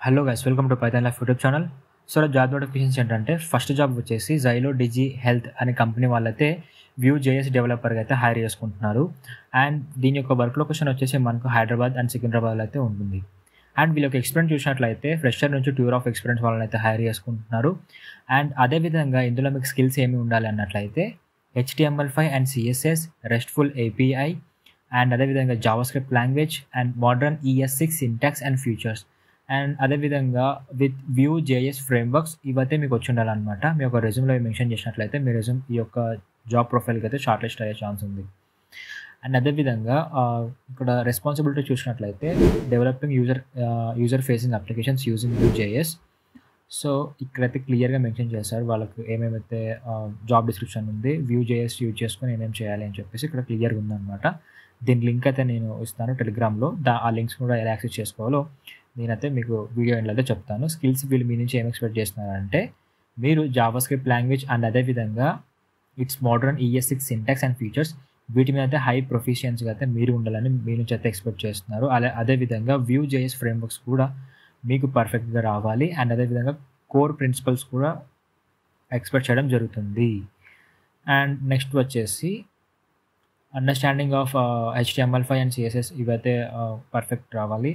Hello guys welcome to Python life YouTube channel so job notifications ఏంటంటే first job వచ్చేసి జైలో Digi health అనే company వాళ్ళైతే వ్యూ జేఎస్ డెవలపర్గా అయితే హైర్ చేసుకుంటున్నారు. అండ్ దీని యొక్క వర్క్ లొకేషన్ వచ్చేసి మనకు హైదరాబాద్ అండ్ సికింద్రాబాద్లో అయితే ఉంటుంది. అండ్ వీళ్ళకి ఎక్స్పీరియన్స్ చూసినట్లయితే ఫ్రెషర్ నుంచి టూర్ ఆఫ్ ఎక్స్పీరియన్స్ వాళ్ళని అయితే హైర్ చేసుకుంటున్నారు. అండ్ అదేవిధంగా ఇందులో మీకు స్కిల్స్ ఏమి ఉండాలి అన్నట్లయితే HTML five and CSS RESTful API and అదేవిధంగా JavaScript language and modern ES six syntax and features and అదేవిధంగా విత్ వ్యూ జేఎస్ ఫ్రేమ్వర్క్స్ ఇవైతే మీకు వచ్చి ఉండాలన్నమాట. మీ యొక్క రెజ్యూమ్లో మెన్షన్ చేసినట్లయితే మీ రెజ్యూమ్ ఈ యొక్క జాబ్ ప్రొఫైల్కి అయితే షార్ట్ లిస్ట్ అయ్యే ఛాన్స్ ఉంది. అండ్ అదేవిధంగా ఇక్కడ రెస్పాన్సిబిలిటీ చూసినట్లయితే developing user user facing applications using Vue JS so ఇక్కడైతే క్లియర్గా మెన్షన్ చేశారు. వాళ్ళకి ఏమేమైతే జాబ్ డిస్క్రిప్షన్ ఉంది వ్యూ జేఎస్ యూజ్ చేసుకొని ఏమేమి చేయాలి అని చెప్పేసి ఇక్కడ క్లియర్గా ఉందన్నమాట. దీని లింక్ అయితే నేను ఇస్తాను టెలిగ్రామ్లో దా ఆ లింక్స్ కూడా ఎలా యాక్సెస్ చేసుకోవాలో. నేనైతే మీకు వీడియో ఎండ్లో అయితే చెప్తాను. స్కిల్స్ వీళ్ళు మీ నుంచి ఏం ఎక్స్పెక్ట్ చేస్తున్నారంటే మీరు జావా స్క్రిప్ట్ లాంగ్వేజ్ అండ్ అదేవిధంగా its modern ES six syntax and features వీటి మీద అయితే హై ప్రొఫిషియన్స్గా అయితే మీరు ఉండాలని మీ నుంచి అయితే ఎక్స్పెక్ట్ చేస్తున్నారు. అలా అదేవిధంగా వ్యూ జేఎస్ ఫ్రేమ్వర్క్స్ కూడా మీకు పర్ఫెక్ట్గా రావాలి. అండ్ అదేవిధంగా కోర్ ప్రిన్సిపల్స్ కూడా ఎక్స్పెక్ట్ చేయడం జరుగుతుంది. అండ్ నెక్స్ట్ వచ్చేసి understanding of HTML five and CSS ఇవైతే uh, పర్ఫెక్ట్ రావాలి.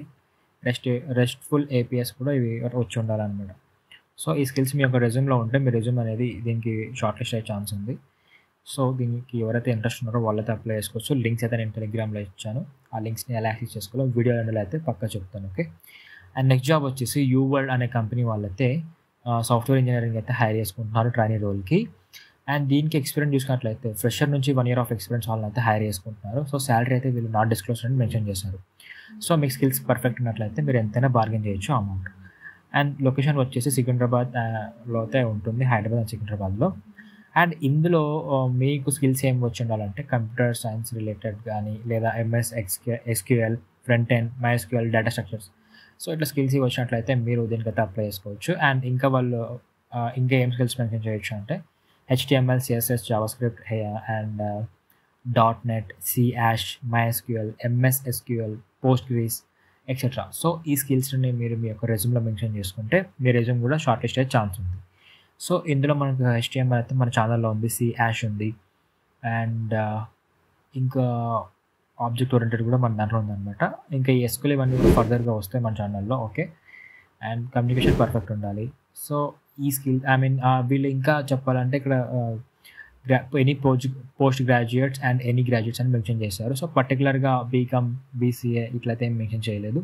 రెస్ట్ రెస్ట్ఫుల్ ఏపీఎస్ కూడా ఇవి వచ్చి ఉండాలన్నమాట. సో ఈ స్కిల్స్ మీ యొక్క రెజ్యూమ్లో ఉంటే మీ రెజ్యూమ్ అనేది దీనికి షార్ట్ లిస్ట్ అయ్యే ఛాన్స్ ఉంది. సో దీనికి ఎవరైతే ఇంట్రెస్ట్ ఉన్నారో వాళ్ళైతే అప్లై చేసుకోవచ్చు. లింక్స్ అయితే నేను టెలిగ్రామ్లో ఇచ్చాను. ఆ లింక్స్ని ఎలా యాక్సెస్ చేసుకోవాలో వీడియో ఎండలో అయితే పక్కా చెప్తాను ఓకే? అండ్ నెక్స్ట్ జాబ్ వచ్చేసి యూ వరల్డ్ అనే కంపెనీ వాళ్ళైతే సాఫ్ట్వేర్ ఇంజనీరింగ్ అయితే హైర్ చేసుకుంటున్నారు ట్రైనింగ్ రోల్కి. అండ్ దీనికి ఎక్స్పీరియన్స్ చూసినట్లయితే ఫ్రెషర్ నుంచి వన్ ఇయర్ ఆఫ్ ఎక్స్పీరియన్స్ వాళ్ళని అయితే హైర్ చేసుకుంటున్నారు. సో శాలరీ అయితే వీళ్ళు నాట్ డిస్క్లోజ్ అని మెన్షన్ చేశారు. సో మీకు స్కిల్స్ పర్ఫెక్ట్ ఉన్నట్లయితే మీరు ఎంతైనా బార్గెన్ చేయొచ్చు అమౌంట్ అండ్ లొకేషన్ వచ్చేసి సికింద్రాబాద్లో అయితే ఉంటుంది హైదరాబాద్ అండ్ సికింద్రాబాద్లో. అండ్ ఇందులో మీకు స్కిల్స్ ఏం వచ్చి ఉండాలంటే కంప్యూటర్ సైన్స్ రిలేటెడ్ కానీ లేదా MS XQ SQL front end MySQL data structures so ఇట్లా స్కిల్స్ వచ్చినట్లయితే మీరు దీనికైతే అప్లై చేసుకోవచ్చు. అండ్ ఇంకా వాళ్ళు ఇంకా ఏం స్కిల్స్ మెన్షన్ చేయొచ్చు అంటే HTML CSS JavaScript and dot net C ash MySQL MS SQL Postgres etcetera so ఈ స్కిల్స్ని మీరు మీ యొక్క రెజ్యూమ్లో మెన్షన్ చేసుకుంటే మీ రెజ్యూమ్ కూడా షార్ట్ లిస్ట్ అయ్యే ఛాన్స్ ఉంది. సో ఇందులో మనకు హెచ్టిఎంఎల్ అయితే మన ఛానల్లో ఉంది సి యాష్ ఉంది. అండ్ uh, ఇంకా ఆబ్జెక్ట్ ఓరియంటెడ్ కూడా మన దాంట్లో ఉందన్నమాట. ఇంకా ఈ ఎస్క్యూల్ ఇవన్నీ కూడా ఫర్దర్గా వస్తాయి మన ఛానల్లో ఓకే అండ్ కమ్యూనికేషన్ పర్ఫెక్ట్ ఉండాలి. సో ఈ స్కిల్ ఐ మీన్ వీళ్ళు ఇంకా చెప్పాలంటే ఇక్కడ any post post graduates and any graduates అని మెన్షన్ చేశారు. సో పర్టికులర్గా బీకామ్ బీసీఏ ఇట్లయితే ఏం మెన్షన్ చేయలేదు.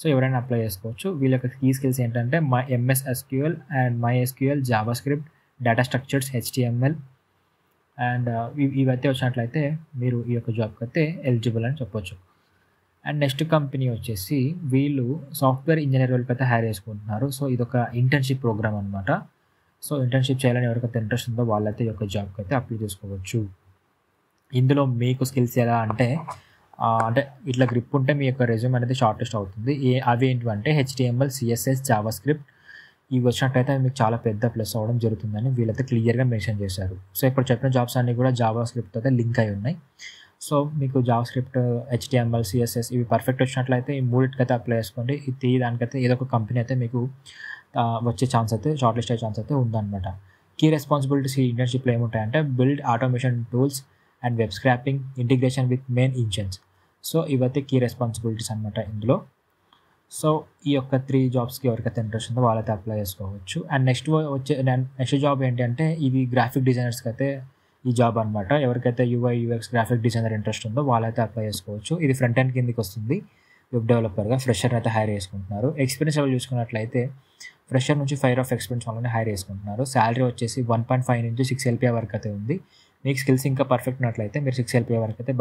సో ఎవరైనా అప్లై చేసుకోవచ్చు. వీళ్ళ యొక్క కీ స్కిల్స్ ఏంటంటే my MS SQL and MySQL JavaScript data structures HTML and ఇవైతే వచ్చినట్లయితే మీరు ఈ యొక్క జాబ్కి అయితే ఎలిజిబుల్ అని చెప్పొచ్చు. అండ్ నెక్స్ట్ కంపెనీ వచ్చేసి వీళ్ళు సాఫ్ట్వేర్ ఇంజనీర్ వాళ్ళకి అయితే హైర్ చేసుకుంటున్నారు. సో ఇది ఒక ఇంటర్న్షిప్ ప్రోగ్రామ్ అనమాట సో ఇంటర్న్షిప్ చేయాలని ఎవరికైతే ఇంట్రెస్ట్ ఉందో వాళ్ళైతే ఈ యొక్క జాబ్కి అయితే అప్లై చేసుకోవచ్చు. ఇందులో మీకు స్కిల్స్ ఎలా అంటే అంటే ఇట్లా గ్రిప్ ఉంటే మీ యొక్క రెజ్యూమ్ అనేది షార్టెస్ట్ అవుతుంది. ఏ అవి ఏంటంటే హెచ్డిఎంఎల్ సిఎస్ఎస్ జావా స్క్రిప్ట్ ఇవి వచ్చినట్టయితే మీకు చాలా పెద్ద ప్లస్ అవ్వడం జరుగుతుందని వీళ్ళైతే క్లియర్గా మెన్షన్ చేశారు. సో ఇప్పుడు చెప్పిన జాబ్స్ అన్నీ కూడా జావా స్క్రిప్ట్ అయితే లింక్ అయి ఉన్నాయి. సో మీకు జావా స్క్రిప్ట్ హెచ్డిఎంఎల్ సిఎస్ఎస్ ఇవి పర్ఫెక్ట్ వచ్చినట్లయితే ఈ మూడింటికైతే అప్లై చేసుకోండి. ఇది దానికైతే ఏదో ఒక కంపెనీ అయితే మీకు వచ్చే ఛాన్స్ అయితే షార్ట్ లిస్ట్ అయ్యే ఛాన్స్ అయితే ఉందన్నమాట. కీ రెస్పాన్సిబిలిటీస్ ఈ ఇంటర్న్షిప్లో ఏముంటాయంటే build automation tools and web scraping integration with main engines so ఇవైతే కీ రెస్పాన్సిబిలిటీస్ అనమాట ఇందులో. సో ఈ యొక్క త్రీ జాబ్స్కి ఎవరికైతే ఇంట్రెస్ట్ ఉందో వాళ్ళైతే అప్లై చేసుకోవచ్చు. అండ్ నెక్స్ట్ వచ్చే నెక్స్ట్ జాబ్ ఏంటి అంటే ఇవి గ్రాఫిక్ డిజైనర్స్కి అయితే ఈ జాబ్ అనమాట ఎవరికైతే UI UX graphic designer interest ఉందో వాళ్ళైతే అప్లై చేసుకోవచ్చు. ఇది ఫ్రంట్ ఎండ్ కిందకి వస్తుంది. వెబ్ డెవలపర్గా ఫ్రెషర్ అయితే హైర్ చేసుకుంటున్నారు. ఎక్స్పీరియన్స్ లెవెల్ చూసుకున్నట్లయితే ఫ్రెషర్ నుంచి ఫైవ్ ఆఫ్ ఎక్స్పీరియన్స్ వాళ్ళని హైర్ చేసుకుంటున్నారు. శాలరీ వచ్చేసి వన్ పాయింట్ ఫైవ్ నుంచి సిక్స్ ఎల్పిఐ వరకు అయితే ఉంది. మీకు స్కిల్స్ ఇంకా పర్ఫెక్ట్ ఉన్నట్లయితే మీరు సిక్స్ ఎల్పిఐ వరకు అయితే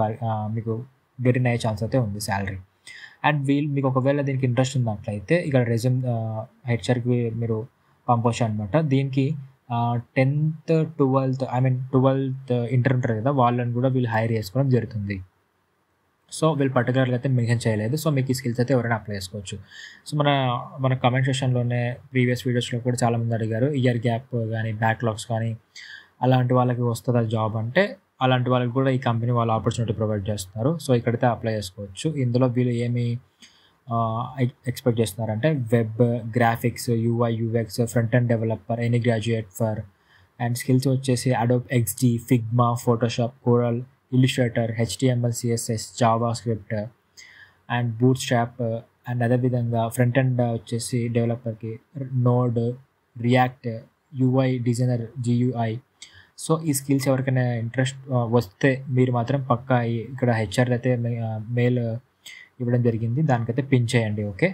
మీకు గెటిన్ అయ్యే ఛాన్స్ అయితే ఉంది శాలరీ అండ్ వీల్ మీకు ఒకవేళ దీనికి ఇంట్రెస్ట్ ఉన్నట్లయితే ఇక్కడ రెజ్యూమ్ హెచ్ఆర్కి మీరు పంపొచ్చు అనమాట దీనికి tenth twelfth I mean twelfth inter ఉంటారు కదా వాళ్ళని కూడా వీళ్ళు హైర్ చేసుకోవడం జరుగుతుంది. సో వీళ్ళు పర్టికులర్గా అయితే మెన్షన్ చేయలేదు. సో మీకు ఈ స్కిల్స్ అయితే ఎవరైనా అప్లై చేసుకోవచ్చు. సో మన మన కమెంట్ సెషన్లోనే ప్రీవియస్ వీడియోస్లో కూడా చాలామంది అడిగారు ఇయర్ గ్యాప్ కానీ బ్యాక్లాగ్స్ కానీ అలాంటి వాళ్ళకి వస్తుందా జాబ్ అంటే అలాంటి వాళ్ళకి కూడా ఈ కంపెనీ వాళ్ళు ఆపర్చునిటీ ప్రొవైడ్ చేస్తున్నారు. సో ఇక్కడైతే అప్లై చేసుకోవచ్చు. ఇందులో వీళ్ళు ఏమి ఎక్స్పెక్ట్ చేస్తున్నారంటే web graphics UI UX front and developer any graduate for and skills వచ్చేసి Adobe XD Figma Photoshop Corel Illustrator HTML CSS JavaScript and Bootstrap and అదేవిధంగా ఫ్రంట్ అండ్ వచ్చేసి డెవలపర్కి Node React UI designer GUI. So ఈ skills ఎవరికైనా interest వస్తే మీరు మాత్రం పక్కా ఇక్కడ HR అయితే మెయిల్ ఇవ్వడం జరిగింది. దానికైతే పిన్ చేయండి ఓకే?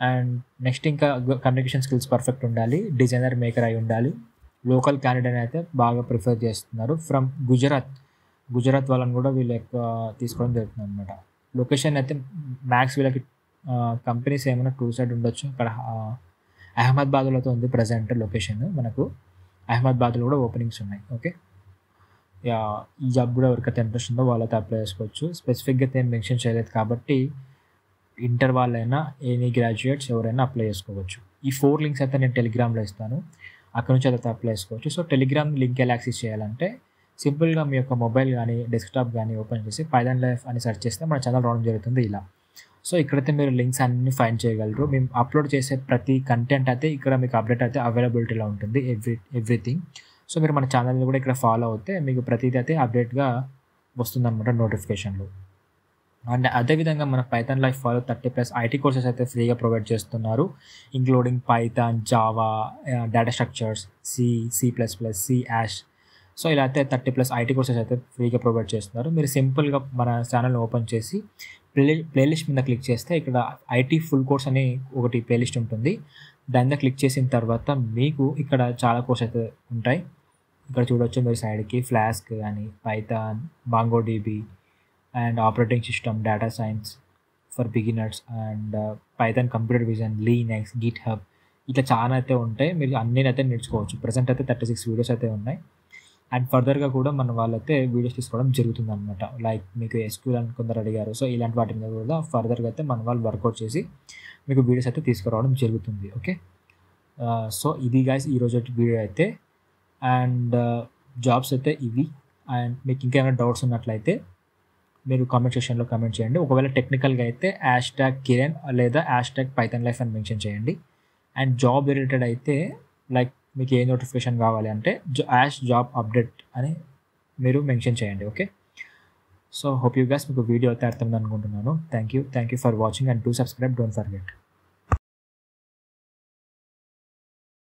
అండ్ నెక్స్ట్ ఇంకా కమ్యూనికేషన్ స్కిల్స్ పర్ఫెక్ట్ ఉండాలి. డిజైనర్ మేకర్ అయి ఉండాలి. లోకల్ క్యాండిడేట్ అయితే బాగా ప్రిఫర్ చేస్తున్నారు. ఫ్రమ్ గుజరాత్ గుజరాత్ వాళ్ళని కూడా వీళ్ళు ఎక్కువ తీసుకోవడం జరుగుతుంది అనమాట లొకేషన్ అయితే మ్యాక్స్ వీళ్ళకి కంపెనీస్ ఏమైనా టూ సైడ్ ఉండొచ్చు. అక్కడ అహ్మదాబాద్లో ఉంది ప్రజెంట్ లొకేషన్ మనకు. అహ్మదాబాద్లో కూడా ఓపెనింగ్స్ ఉన్నాయి ఓకే? ఈ జాబ్ కూడా ఎవరికైతే ఇంట్రెస్ట్ ఉందో వాళ్ళైతే అప్లై చేసుకోవచ్చు. స్పెసిఫిక్గా అయితే ఏం మెన్షన్ చేయలేదు కాబట్టి ఇంటర్ వాళ్ళైనా ఎనీ గ్రాడ్యుయేట్స్ ఎవరైనా అప్లై చేసుకోవచ్చు. ఈ ఫోర్ లింక్స్ అయితే నేను టెలిగ్రామ్లో ఇస్తాను. అక్కడ నుంచి అయితే అప్లై చేసుకోవచ్చు. సో టెలిగ్రామ్ లింక్ ఎలా యాక్సెస్ చేయాలంటే సింపుల్గా మీ యొక్క మొబైల్ కానీ డెస్క్టాప్ కానీ ఓపెన్ చేసి పైదన్ లైఫ్ అని సెర్చ్ చేస్తే మన ఛానల్ రావడం జరుగుతుంది ఇలా. సో ఇక్కడైతే మీరు లింక్స్ అన్ని ఫైండ్ చేయగలరు. మేము అప్లోడ్ చేసే ప్రతి కంటెంట్ అయితే ఇక్కడ మీకు అప్డేట్ అయితే అవైలబిలిటీలో ఉంటుంది. ఎవ్రీ ఎవ్రీథింగ్ సో మీరు మన ఛానల్ని కూడా ఇక్కడ ఫాలో అవుతే మీకు ప్రతిదీ అయితే అప్డేట్గా వస్తుందన్నమాట నోటిఫికేషన్లు అండ్ అదేవిధంగా మన Python life follow thirty plus IT courses అయితే ఫ్రీగా ప్రొవైడ్ చేస్తున్నారు. Including Python Java data structures C C plus plus C ash so ఇలా అయితే థర్టీ ప్లస్ ఐటీ కోర్సెస్ అయితే ఫ్రీగా ప్రొవైడ్ చేస్తున్నారు. మీరు సింపుల్గా మన ఛానల్ని ఓపెన్ చేసి ప్లే ప్లేలిస్ట్ మీద క్లిక్ చేస్తే ఇక్కడ ఐటీ ఫుల్ కోర్స్ అని ఒకటి ప్లేలిస్ట్ ఉంటుంది. దాని మీద క్లిక్ చేసిన తర్వాత మీకు ఇక్కడ చాలా కోర్స్ అయితే ఉంటాయి. ఇక్కడ చూడొచ్చు మీరు సైడ్కి ఫ్లాస్క్ కానీ Python Mongo DB and operating system data science for beginners and uh, Python computer vision Linux GitHub ఇట్లా చాలా అయితే ఉంటాయి. మీరు అన్నీ అయితే నేర్చుకోవచ్చు. ప్రజెంట్ అయితే థర్టీ సిక్స్ వీడియోస్ అయితే ఉన్నాయి. అండ్ ఫర్దర్గా కూడా మన వాళ్ళైతే వీడియోస్ తీసుకోవడం జరుగుతుంది అనమాట లైక్ మీకు ఎస్క్యూల్ అని కొందరు అడిగారు. సో ఇలాంటి వాటి మీద కూడా ఫర్దర్గా అయితే మన వాళ్ళు వర్కౌట్ చేసి మీకు వీడియోస్ అయితే తీసుకురావడం జరుగుతుంది. ఓకే సో uh, ఇది గాయస్ ఈరోజు వీడియో అయితే. అండ్ uh, జాబ్స్ అయితే ఇవి. అండ్ మీకు ఇంకేమైనా డౌట్స్ ఉన్నట్లయితే మీరు కామెంట్ సెక్షన్లో కామెంట్ చేయండి. ఒకవేళ టెక్నికల్గా అయితే హ్యాష్ ట్యాగ్ కిరణ్ లేదా హ్యాష్ ట్యాగ్ పైథన్ లైఫ్ అని మెన్షన్ చేయండి. అండ్ జాబ్ రిలేటెడ్ అయితే లైక్ మీకు ఏ నోటిఫికేషన్ కావాలి అంటే యాష్ జాబ్ అప్డేట్ అని మీరు మెన్షన్ చేయండి okay so hope you guys మీకు వీడియో అయితే అర్థం అనుకుంటున్నాను. Thank you thank you for watching and do subscribe don't forget